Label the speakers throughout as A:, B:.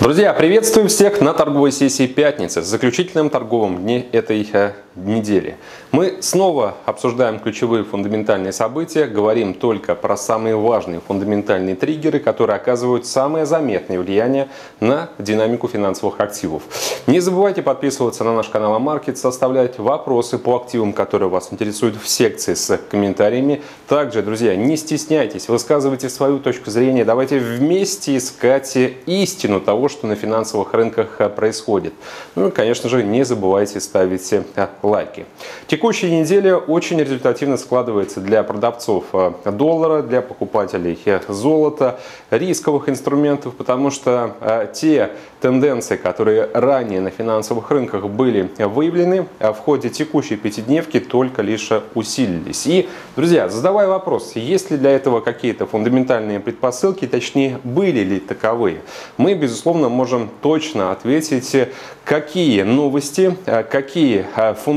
A: Друзья, приветствую всех на торговой сессии пятницы, заключительном торговом дне этой э, недели. Мы снова обсуждаем ключевые фундаментальные события, говорим только про самые важные фундаментальные триггеры, которые оказывают самое заметное влияние на динамику финансовых активов. Не забывайте подписываться на наш канал Амаркет, составлять вопросы по активам, которые вас интересуют в секции с комментариями. Также, друзья, не стесняйтесь, высказывайте свою точку зрения, давайте вместе искать истину того, что на финансовых рынках э, происходит. Ну и, конечно же, не забывайте ставить э, лайки. Текущая неделя очень результативно складывается для продавцов э, доллара, для покупателей золота, рисковых инструментов, потому что те тенденции, которые ранее на финансовых рынках были выявлены, в ходе текущей пятидневки только лишь усилились. И, друзья, задавая вопрос, есть ли для этого какие-то фундаментальные предпосылки, точнее, были ли таковые, мы, безусловно, можем точно ответить, какие новости, какие фундаментальные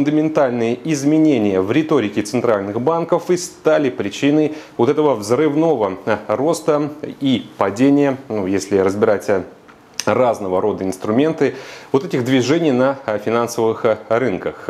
A: изменения в риторике центральных банков и стали причиной вот этого взрывного роста и падения, ну, если разбирать разного рода инструменты вот этих движений на а, финансовых рынках.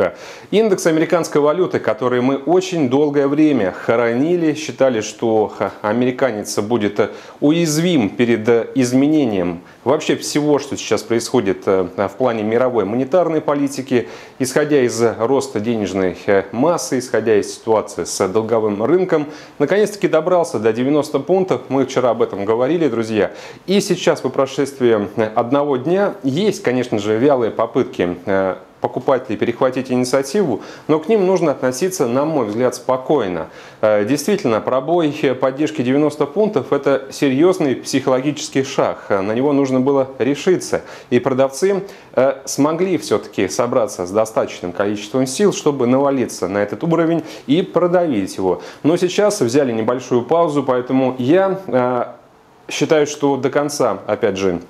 A: Индекс американской валюты, который мы очень долгое время хоронили, считали, что американец будет уязвим перед изменением вообще всего, что сейчас происходит в плане мировой монетарной политики, исходя из роста денежной массы, исходя из ситуации с долговым рынком, наконец-таки добрался до 90 пунктов. Мы вчера об этом говорили, друзья. И сейчас по прошествии одного дня есть, конечно же, вялые попытки э, покупателей перехватить инициативу, но к ним нужно относиться, на мой взгляд, спокойно. Э, действительно, пробой поддержки 90 пунктов – это серьезный психологический шаг. На него нужно было решиться. И продавцы э, смогли все-таки собраться с достаточным количеством сил, чтобы навалиться на этот уровень и продавить его. Но сейчас взяли небольшую паузу, поэтому я считаю, что до конца, опять же,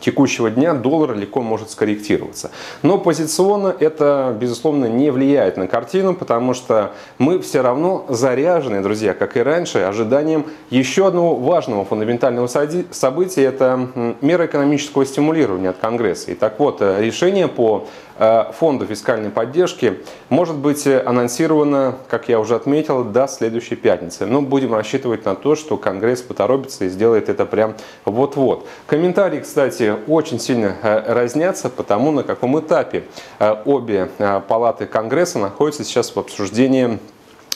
A: текущего дня доллар легко может скорректироваться. Но позиционно это, безусловно, не влияет на картину, потому что мы все равно заряжены, друзья, как и раньше, ожиданием еще одного важного фундаментального события – это мера экономического стимулирования от Конгресса. И так вот, э, решение по Э, фонду фискальной поддержки может быть анонсировано, как я уже отметил, до следующей пятницы. Но будем рассчитывать на то, что Конгресс поторопится и сделает это прям вот-вот. Комментарии, кстати, очень сильно э, разнятся по тому, на каком этапе э, обе палаты Конгресса находятся сейчас в обсуждении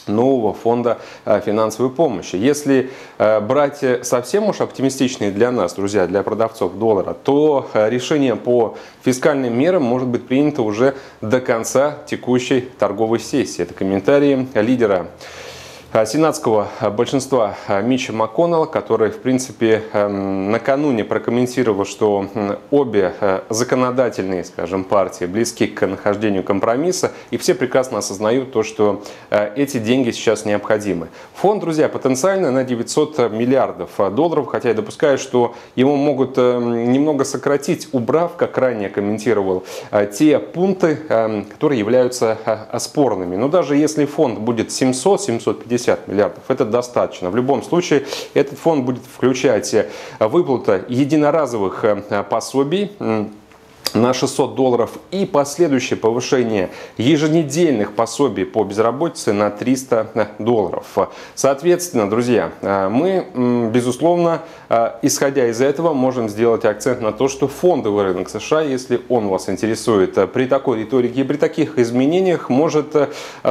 A: нового фонда э, финансовой помощи. Если э, брать совсем уж оптимистичные для нас, друзья, для продавцов доллара, то э, решение по фискальным мерам может быть принято уже до конца текущей торговой сессии. Это комментарии лидера Э, сенатского большинства э, Митча МакКоннелла, который, в принципе, эм, накануне прокомментировал, что обе э, законодательные, скажем, партии близки к нахождению компромисса, и все прекрасно осознают то, что эти деньги сейчас необходимы. Фонд, друзья, потенциально на 900 миллиардов долларов, хотя я допускаю, что его могут немного сократить, убрав, как ранее комментировал, те пункты, эм, которые являются спорными. Но даже если фонд будет 700-750 50 миллиардов. Это достаточно. В любом случае этот фонд будет включать выплата единоразовых э, пособий на 600 долларов и последующее повышение еженедельных пособий по безработице на 300 долларов. Соответственно, друзья, э, мы, безусловно, э, исходя из этого, можем сделать акцент на то, что фондовый рынок США, если он вас интересует, э, при такой риторике и при таких изменениях может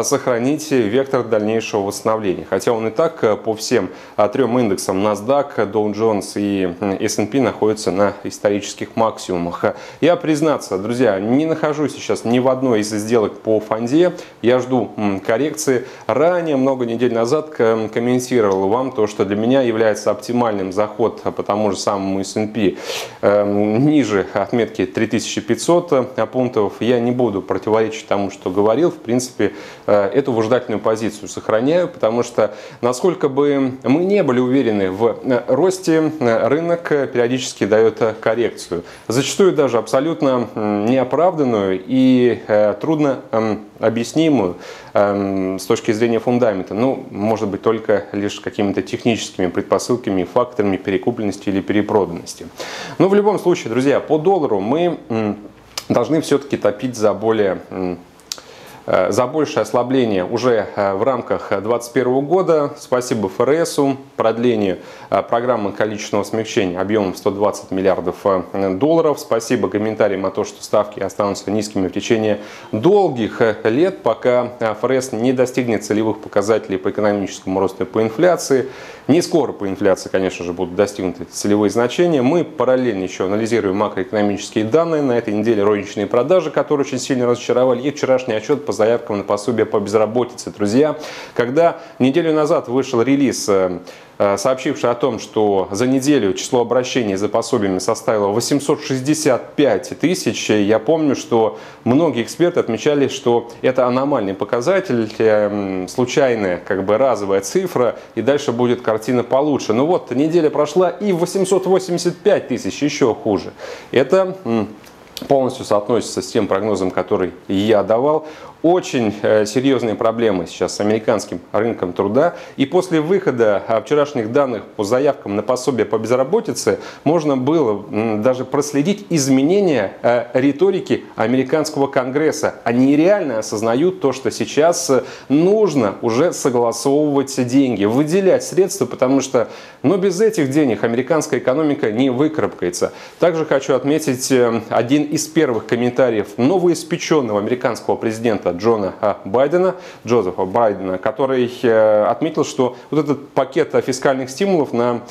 A: сохранить вектор дальнейшего восстановления. Хотя он и так по всем трем индексам NASDAQ, Dow Jones и S&P находится на исторических максимумах. Я признаться, друзья, не нахожусь сейчас ни в одной из сделок по фонде. Я жду коррекции. Ранее, много недель назад, комментировал вам то, что для меня является оптимальным заход по тому же самому S&P эм, ниже отметки 3500 э, пунктов. Я не буду противоречить тому, что говорил. В принципе, э, эту выжидательную позицию сохраняю, потому что насколько бы мы не были уверены в э, росте, рынок периодически дает коррекцию. Зачастую даже абсолютно абсолютно неоправданную и трудно эм, объяснимую эм, с точки зрения фундамента. Ну, может быть, только лишь какими-то техническими предпосылками, факторами перекупленности или перепроданности. Но в любом случае, друзья, по доллару мы должны все-таки топить за более Э, за большее ослабление уже э, в рамках 2021 года. Спасибо ФРСу, продлению э, программы количественного смягчения объемом 120 миллиардов долларов. Спасибо комментариям о том, что ставки останутся низкими в течение долгих лет, пока ФРС не достигнет целевых показателей по экономическому росту и по инфляции. Не скоро по инфляции, конечно же, будут достигнуты целевые значения. Мы параллельно еще анализируем макроэкономические данные. На этой неделе розничные продажи, которые очень сильно разочаровали, и вчерашний отчет по заявкам на пособие по безработице. Друзья, когда неделю назад вышел релиз э, Э, сообщивший о том, что за неделю число обращений за пособиями составило 865 тысяч. Я помню, что многие эксперты отмечали, что это аномальный показатель, случайная, как бы разовая цифра, и дальше будет картина получше. Ну вот, неделя прошла, и 885 тысяч, еще хуже. Это полностью соотносится с тем прогнозом, который я давал очень э, серьезные проблемы сейчас с американским рынком труда. И после выхода э, вчерашних данных по заявкам на пособие по безработице можно было даже проследить изменения э, риторики американского конгресса. Они реально осознают то, что сейчас нужно уже согласовывать деньги, выделять средства, потому что но без этих денег американская экономика не выкарабкается. Также хочу отметить один из первых комментариев новоиспеченного американского президента президента Джона Байдена, Джозефа Байдена, который э, отметил, что вот этот пакет фискальных стимулов на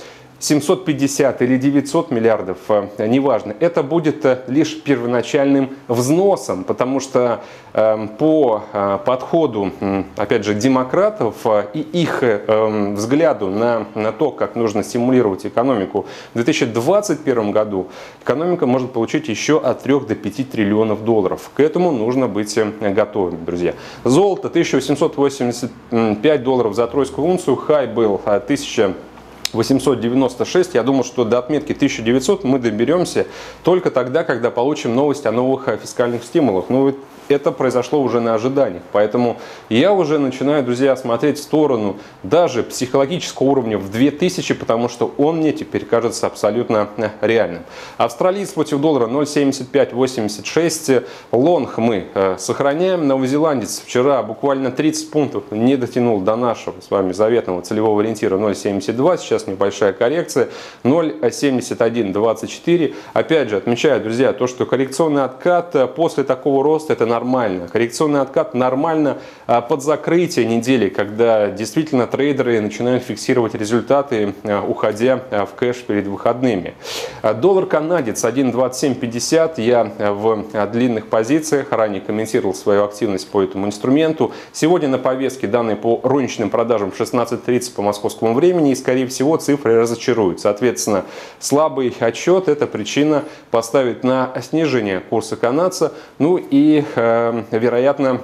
A: 750 или 900 миллиардов, э, неважно, это будет э, лишь первоначальным взносом, потому что эм, по э, подходу, опять же, демократов и их эм, взгляду на, на то, как нужно стимулировать экономику в 2021 году, экономика может получить еще от 3 до 5 триллионов долларов. К этому нужно быть готовыми, друзья. Золото 1885 долларов за тройскую унцию, хай был 1000 896, я думаю, что до отметки 1900 мы доберемся только тогда, когда получим новость о новых фискальных стимулах. Ну, это произошло уже на ожиданиях. Поэтому я уже начинаю, друзья, смотреть в сторону даже психологического уровня в 2000, потому что он мне теперь кажется абсолютно э, реальным. Австралиец против доллара 0,7586. Лонг мы э, сохраняем. Новозеландец вчера буквально 30 пунктов не дотянул до нашего с вами заветного целевого ориентира 0,72. Сейчас небольшая коррекция. 0,7124. Опять же, отмечаю, друзья, то, что коррекционный откат э, после такого роста это нормально. Коррекционный откат нормально а, под закрытие недели, когда действительно трейдеры начинают фиксировать результаты, а, уходя в кэш перед выходными. Доллар канадец 1.2750. Я в длинных позициях ранее комментировал свою активность по этому инструменту. Сегодня на повестке данные по розничным продажам 16.30 по московскому времени и скорее всего цифры разочаруют. Соответственно, слабый отчет – это причина поставить на снижение курса канадца. Ну и Эм, вероятно,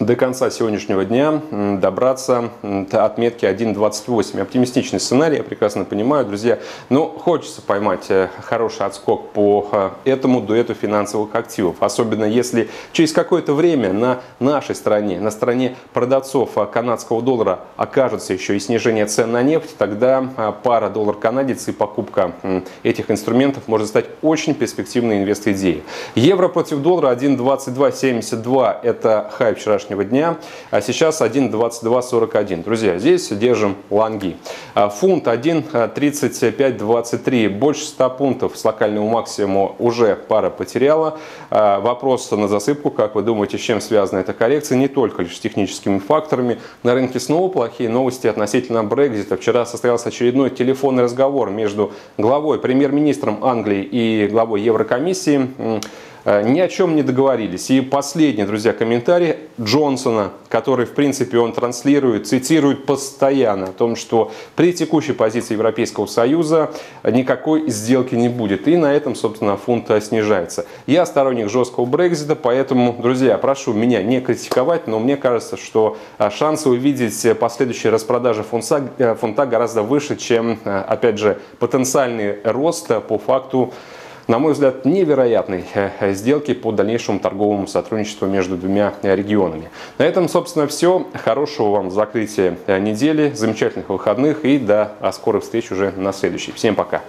A: до конца сегодняшнего дня добраться до отметки 1.28. Оптимистичный сценарий, я прекрасно понимаю, друзья. Но хочется поймать э, хороший отскок по э, этому дуэту финансовых активов. Особенно если через какое-то время на нашей стороне, на стороне продавцов э, канадского доллара окажется еще и снижение цен на нефть, тогда пара доллар-канадец и покупка этих инструментов может стать очень перспективной инвест-идеей. Евро против доллара 1.2272 это хайп вчерашнего вчерашнего дня, а сейчас 1.2241. Друзья, здесь держим лонги. А фунт 1.3523, больше 100 пунктов с локального максимума уже пара потеряла. А вопрос на засыпку, как вы думаете, с чем связана эта коррекция? Не только лишь с техническими факторами. На рынке снова плохие новости относительно Брекзита. Вчера состоялся очередной телефонный разговор между главой, премьер-министром Англии и главой Еврокомиссии. Э, ни о чем не договорились. И последний, друзья, комментарий Джонсона, который, в принципе, он транслирует, цитирует постоянно о том, что при текущей позиции Европейского Союза никакой сделки не будет. И на этом, собственно, фунт снижается. Я сторонник жесткого Брекзита, поэтому, друзья, прошу меня не критиковать, но мне кажется, что э, шансы увидеть последующие распродажи фунта, э, фунта гораздо выше, чем, опять же, потенциальный рост по факту на мой взгляд, невероятной сделки по дальнейшему торговому сотрудничеству между двумя регионами. На этом, собственно, все. Хорошего вам закрытия недели, замечательных выходных и до скорых встреч уже на следующей. Всем пока!